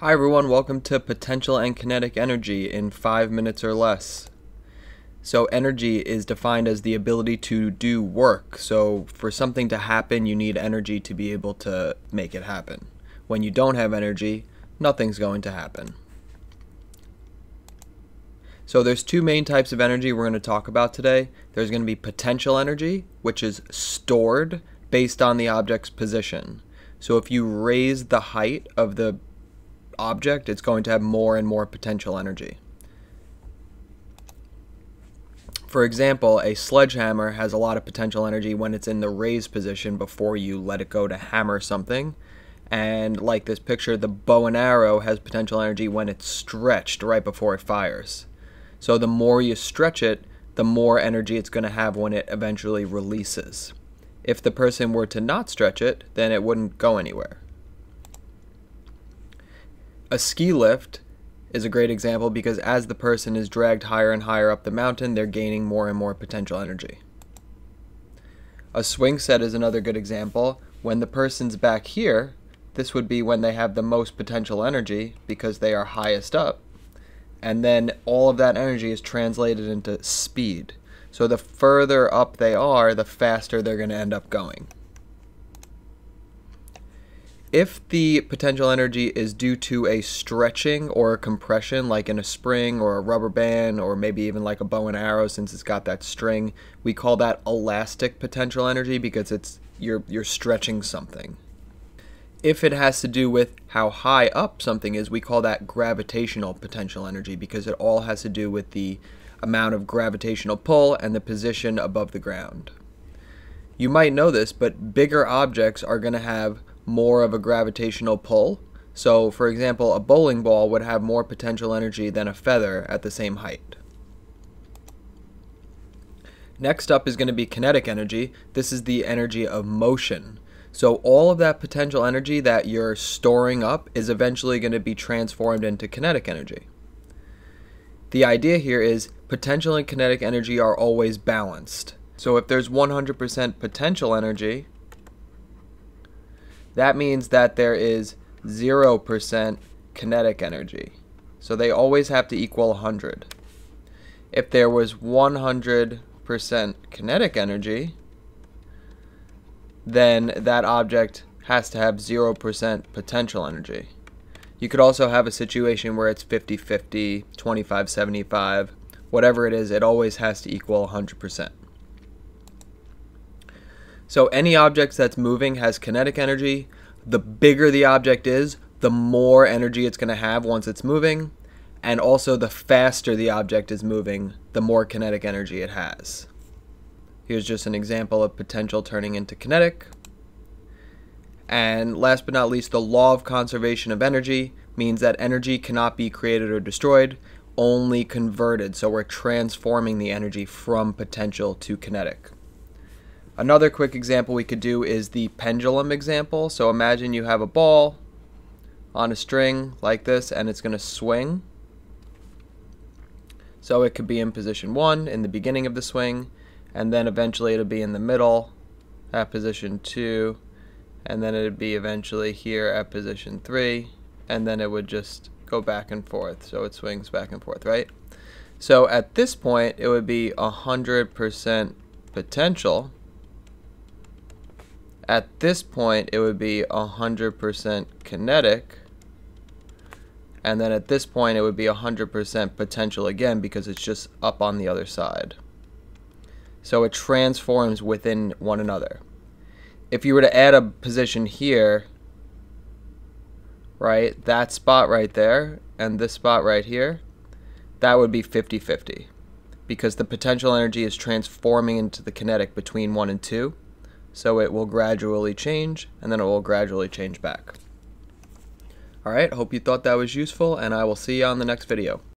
Hi everyone, welcome to Potential and Kinetic Energy in 5 minutes or less. So energy is defined as the ability to do work. So for something to happen, you need energy to be able to make it happen. When you don't have energy, nothing's going to happen. So there's two main types of energy we're going to talk about today. There's going to be potential energy, which is stored based on the object's position. So if you raise the height of the object, it's going to have more and more potential energy. For example, a sledgehammer has a lot of potential energy when it's in the raised position before you let it go to hammer something. And like this picture, the bow and arrow has potential energy when it's stretched right before it fires. So the more you stretch it, the more energy it's going to have when it eventually releases. If the person were to not stretch it, then it wouldn't go anywhere a ski lift is a great example because as the person is dragged higher and higher up the mountain, they're gaining more and more potential energy. A swing set is another good example. When the person's back here, this would be when they have the most potential energy because they are highest up. And then all of that energy is translated into speed. So the further up they are, the faster they're going to end up going if the potential energy is due to a stretching or a compression, like in a spring or a rubber band, or maybe even like a bow and arrow, since it's got that string, we call that elastic potential energy because it's you're you're stretching something. If it has to do with how high up something is, we call that gravitational potential energy because it all has to do with the amount of gravitational pull and the position above the ground. You might know this, but bigger objects are going to have more of a gravitational pull. So, for example, a bowling ball would have more potential energy than a feather at the same height. Next up is going to be kinetic energy. This is the energy of motion. So all of that potential energy that you're storing up is eventually going to be transformed into kinetic energy. The idea here is potential and kinetic energy are always balanced. So if there's 100% potential energy, that means that there is 0% kinetic energy. So they always have to equal 100. If there was 100% kinetic energy, then that object has to have 0% potential energy. You could also have a situation where it's 50-50, 25-75, whatever it is, it always has to equal 100%. So any object that's moving has kinetic energy. The bigger the object is, the more energy it's going to have once it's moving. And also the faster the object is moving, the more kinetic energy it has. Here's just an example of potential turning into kinetic. And last but not least, the law of conservation of energy means that energy cannot be created or destroyed, only converted. So we're transforming the energy from potential to kinetic. Another quick example we could do is the pendulum example. So imagine you have a ball on a string like this and it's going to swing. So it could be in position 1 in the beginning of the swing and then eventually it'll be in the middle at position 2 and then it'd be eventually here at position 3 and then it would just go back and forth so it swings back and forth right so at this point it would be 100% potential at this point, it would be 100% kinetic. And then at this point, it would be 100% potential again because it's just up on the other side. So it transforms within one another. If you were to add a position here, right, that spot right there and this spot right here, that would be 50-50 because the potential energy is transforming into the kinetic between 1 and 2 so it will gradually change and then it will gradually change back. Alright, hope you thought that was useful and I will see you on the next video.